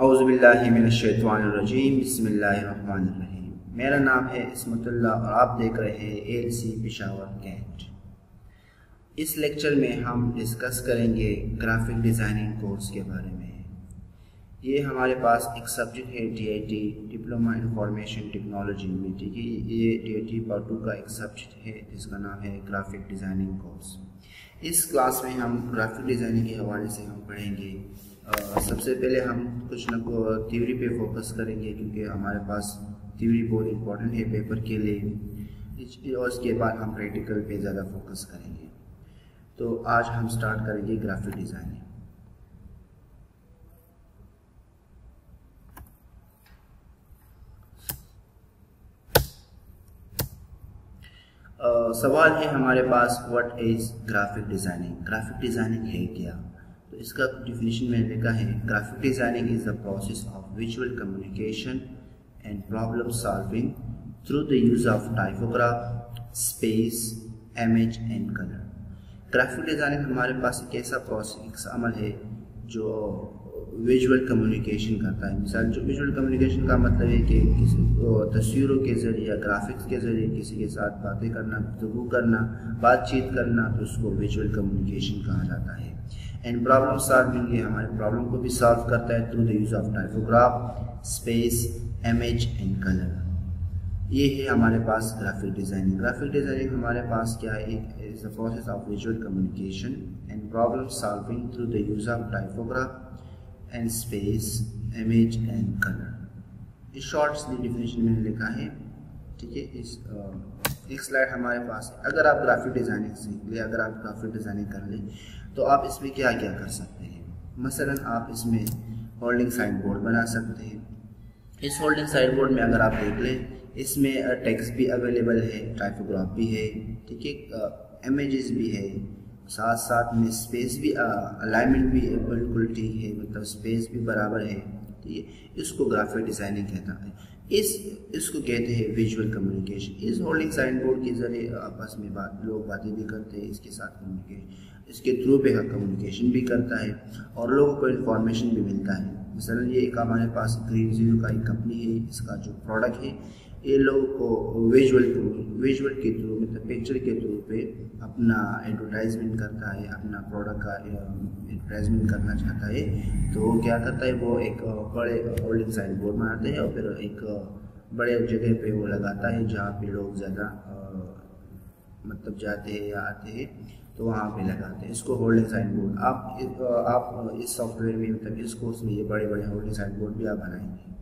अउज़बिल्लिमिनशैतवानरजीम बसमीम मेरा नाम है इसमतुल्ला और आप देख रहे हैं एल सी पिशावर कैट। इस लेक्चर में हम डिस्कस करेंगे ग्राफिक डिज़ाइनिंग कोर्स के बारे में। ये हमारे पास एक सब्जेक्ट है डी डिप्लोमा इंफॉर्मेशन टेक्नोलॉजी में। ठीक है ये D I T part two का एक सब्जेक्ट है, जिसका नाम है ग्राफिक डिज़ाइनिंग कोर्स। इस क्लास में हम ग्राफिक डिज़ाइनिंग के हवाले से हम पढ़ेंगे सबसे पहले हम कुछ न थ्योरी पे फोकस करेंगे क्योंकि हमारे पास थ्योरी बहुत इम्पोर्टेंट है पेपर के लिए। और उसके बाद हम प्रैक्टिकल पे ज़्यादा फोकस करेंगे। तो आज हम स्टार्ट करेंगे ग्राफिक डिज़ाइनिंग सवाल है हमारे पास what is graphic designing graphic designing है क्या? तो इसका डिफिनेशन मैंने लिखा है graphic designing is the process of visual communication and problem solving through the use of typography space image and colour graphic designing हमारे पास एक ऐसा प्रोसेस अमल है जो विजुअल कम्युनिकेशन करता है। मिसाल, जो विजुअल कम्युनिकेशन का मतलब है कि किसी तस्वीरों के ज़रिए या ग्राफिक्स के ज़रिए किसी के साथ बातें करना गुफ्तु करना, बातचीत करना तो उसको विजुअल कम्युनिकेशन कहा जाता है। एंड प्रॉब्लम सॉल्विंग ये हमारे प्रॉब्लम को भी सॉल्व करता है through the use of typography space image and colour ये है हमारे पास ग्राफिक डिज़ाइनिंग ग्राफिक डिज़ाइनिंग हमारे पास क्या है? एक is the process of visual communication and problem solving through the use of typography and space image and colour इस शॉर्ट्स डिफिनेशन मैंने लिखा है। ठीक है? इस एक स्लाइड हमारे पास है। अगर आप ग्राफिक डिज़ाइनिंग सीख लें, अगर आप ग्राफिक डिज़ाइनिंग कर ले तो आप इसमें क्या क्या कर सकते हैं? मसलन आप इसमें होल्डिंग साइन बोर्ड बना सकते हैं। इस होल्डिंग साइन बोर्ड में अगर आप देख लें, इसमें टेक्स्ट भी अवेलेबल है टाइपोग्राफ भी है, ठीक है इमेजेस भी है साथ साथ में स्पेस भी अलाइनमेंट भी बिल्कुल ठीक है मतलब स्पेस भी बराबर है, ठीक है। इसको ग्राफिक डिज़ाइनिंग कहता है। इस, इसको कहते हैं विजुअल कम्युनिकेशन इस होल्डिंग साइन बोर्ड के ज़रिए आपस में बात, लोग बातें भी करते हैं, इसके साथ कम्युनिकेशन इसके थ्रू पे कम्युनिकेशन भी करता है और लोगों को इन्फॉर्मेशन भी मिलता है. मिसाल ये एक हमारे पास ग्रीन ज़ीरो का एक कंपनी है, इसका जो प्रोडक्ट है ये लोगों को विजुअल थ्रू विजुअल के थ्रू मतलब पिक्चर के थ्रू पे अपना एडवर्टाइजमेंट करता है, अपना प्रोडक्ट का एडवर्टाइजमेंट करना चाहता है तो क्या करता है, वो एक बड़े होल्डिंग साइन बोर्ड बनाते हैं और फिर एक बड़े जगह पे वो लगाता है जहाँ पे लोग ज़्यादा मतलब जाते हैं या आते हैं तो वहाँ पे लगाते हैं। इसको होल्डिंग साइन बोर्ड आप आप इस सॉफ्टवेयर में मतलब इस कोर्स में ये बड़े बड़े होल्डिंग साइन बोर्ड भी आप बनाएँगे।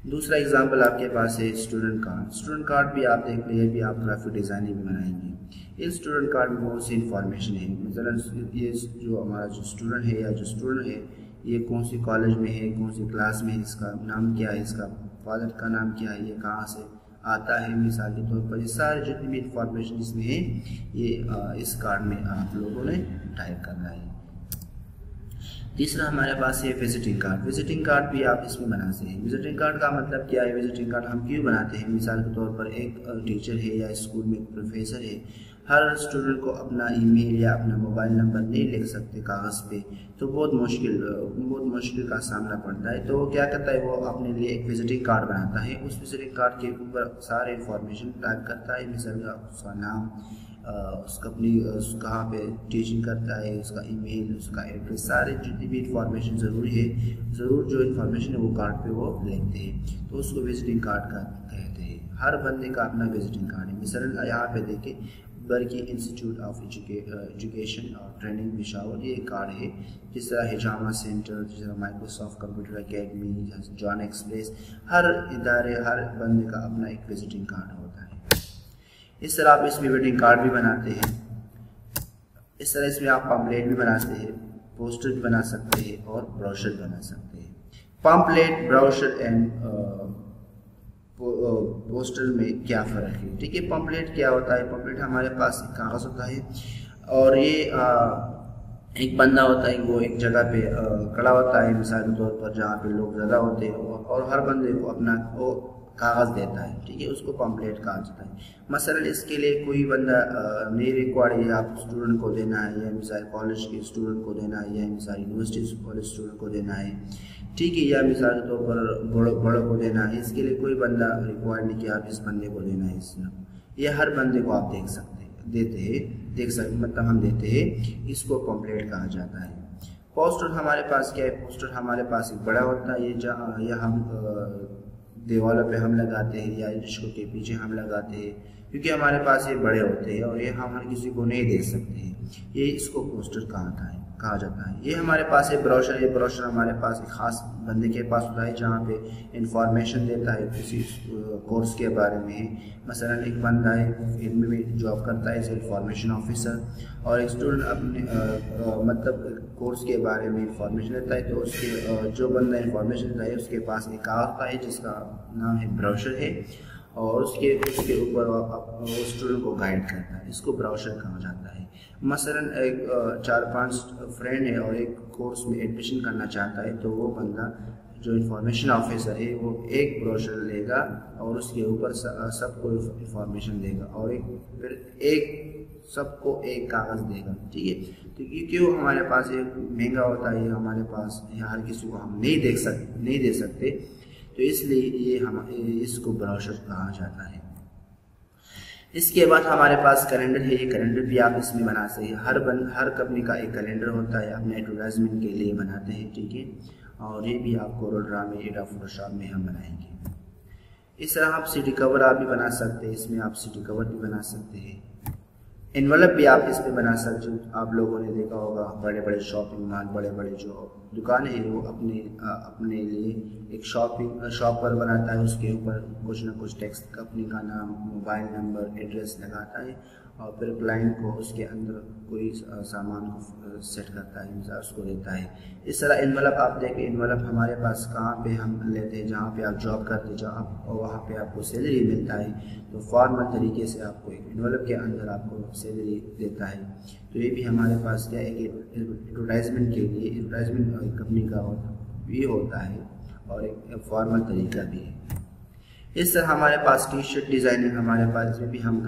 दूसरा एग्जांपल आपके पास है स्टूडेंट कार्ड स्टूडेंट कार्ड भी आप देख लीजिए भी आप ग्राफिक डिज़ाइनिंग भी बनाएँगे। इस स्टूडेंट कार्ड में बहुत सी इन्फॉर्मेशन है। मतलब ये जो हमारा जो स्टूडेंट है या जो स्टूडेंट है, ये कौन सी कॉलेज में है, कौन सी क्लास में है, इसका नाम क्या है, इसका फादर का नाम क्या है, ये कहाँ से आता है मिसाल के तौर पर। ये सारे जितनी भी इंफॉर्मेशन इसमें है, ये इस कार्ड में आप लोगों ने टाइप करना है। तीसरा हमारे पास है विजिटिंग कार्ड विजिटिंग कार्ड भी आप इसमें बनाते हैं। विजिटिंग कार्ड का मतलब क्या है? विजिटिंग कार्ड हम क्यों बनाते हैं? मिसाल के तौर पर एक टीचर है या स्कूल में एक प्रोफेसर है। हर स्टूडेंट को अपना ईमेल या अपना मोबाइल नंबर नहीं लिख सकते कागज़ पे। तो बहुत मुश्किल बहुत मुश्किल का सामना पड़ता है। तो वो क्या करता है, वो अपने लिए एक विजिटिंग कार्ड बनाता है। उस विजिटिंग कार्ड के ऊपर सारे इन्फॉर्मेशन टाइप करता है। मिसल उसका नाम उसका अपनी कहाँ पे टीचिंग करता है, उसका ईमेल उसका एड्रेस सारे जितनी भी इंफॉर्मेशन ज़रूरी है, ज़रूर जो इन्फॉर्मेशन है वो कार्ड पे वो लिखते हैं। तो उसको विजिटिंग कार्ड का कहते हैं। हर बंदे का अपना विजिटिंग कार्ड है। मिसल यहाँ पे देखें बर्गी इंस्टीट्यूट ऑफ़ एजुकेशन और ट्रेनिंग पिशावर ये कार्ड है, जिस तरह हिजामा सेंटर जिस तरह Microsoft computer academy John express हर इदारे, हर बंदे का अपना एक विजिटिंग कार्ड होता है। इस तरह आप इसमें विजिटिंग कार्ड भी बनाते हैं। इस तरह इसमें आप पम्पलेट भी बनाते हैं पोस्टर भी बना सकते हैं और ब्राउशर बना सकते हैं। पम्पलेट ब्राउशर एंड पोस्टर में क्या फ़र्क है? ठीक है पम्पलेट क्या होता है? पम्पलेट हमारे पास एक कागज़ होता है और ये आ, एक बंदा होता है वो एक जगह पे खड़ा होता है मिसाल के तौर पर जहाँ पे लोग ज़्यादा होते हैं और हर बंदे को अपना वो कागज़ देता है, ठीक है? उसको पम्पलेट कहा जाता है। मसलन इसके लिए कोई बंदा नहीं रिक्वायर्ड है आप स्टूडेंट को देना है, या मिसाल कॉलेज के स्टूडेंट को देना है, या मिसाल यूनिवर्सिटी कॉलेज स्टूडेंट को देना है, ठीक है? या मिसाल के तौर पर बड़ों बड़ों को देना है, इसके लिए कोई बंदा रिक्वायर्ड नहीं कि आप इस बंदे को देना है इसमें। यह हर बंदे को आप देख सकते हैं देते हैं देख सकते मतलब हम देते हैं, इसको पम्पलेट कहा जाता है। पोस्टर हमारे पास क्या है? पोस्टर हमारे पास एक बड़ा होता है, ये जहाँ यह हम दीवारों पे हम लगाते हैं, या रिश्कों के पीछे हम लगाते हैं, क्योंकि हमारे पास ये बड़े होते हैं और ये हम हर किसी को नहीं दे सकते हैं। ये इसको पोस्टर कहा है कहा जाता है। ये हमारे पास एक ब्रोशर ये ब्रोशर हमारे पास एक ख़ास बंदे के पास होता है जहाँ पे इंफॉर्मेशन देता है किसी कोर्स के बारे में। मसलन एक बंदा है फ़िल्म में जॉब करता है इंफॉर्मेशन ऑफिसर और एक स्टूडेंट अपने आ, आ, मतलब कोर्स के बारे में इंफॉर्मेशन देता है तो उसके जो बंदा इंफॉर्मेशन देता है उसके पास एक कागज़ है जिसका नाम है ब्रोशर है। और उसके उसके ऊपर आप स्टूडेंट को गाइड करता है। इसको ब्राउशर कहा जाता है। मसलन एक चार पाँच फ्रेंड है और एक कोर्स में एडमिशन करना चाहता है तो वो बंदा जो इंफॉर्मेशन ऑफिसर है, वो एक ब्रोशर लेगा और उसके ऊपर सबको इंफॉर्मेशन देगा और एक, फिर एक, सबको एक कागज़ देगा। ठीक है? तो ये क्यों हमारे पास एक महँगा होता है हमारे पास हर किसी को हम नहीं देख सकते नहीं दे सकते? तो इसलिए ये हम, इसको ब्राउशर कहा जाता है। इसके बाद हमारे पास कैलेंडर है, ये कैलेंडर भी आप इसमें बना सकते हर बन, हर कंपनी का एक कैलेंडर होता है, अपने एडवर्टाइजमेंट के लिए बनाते हैं, ठीक है? और ये भी आप कोरोड्रा में एडा फोटोशॉप में हम बनाएँगे। इस तरह आप सिटी कवर आप भी बना सकते हैं, इसमें आप सिटी कवर भी बना सकते हैं। इन्वलप भी आप इस पर बना सकते हो। आप लोगों ने देखा होगा बड़े बड़े शॉपिंग मॉल बड़े बड़े जो दुकान है, वो अपने अपने लिए एक शॉपिंग शॉप पर बनाता है। उसके ऊपर कुछ ना कुछ टेक्स्ट कंपनी का नाम मोबाइल नंबर एड्रेस लगाता है। और फिर क्लाइंट को उसके अंदर कोई सामान को सेट करता है उसको देता है। इस तरह इन्वलप आप देखें इन्वलप हमारे पास कहाँ पे हम लेते हैं, जहाँ पे आप जॉब करते जहाँ वहाँ पे आपको सैलरी मिलता है। तो फॉर्मल तरीके से आपको एक इन्वलप के अंदर आपको सैलरी देता है। तो ये भी हमारे पास क्या है कि एडवर्टाइजमेंट के लिए एडवर्टाइजमेंट कंपनी का भी होता है और एक फॉर्मल तरीका भी है। इस तरह हमारे पास टी शर्ट डिज़ाइनिंग हमारे पास इसमें भी हम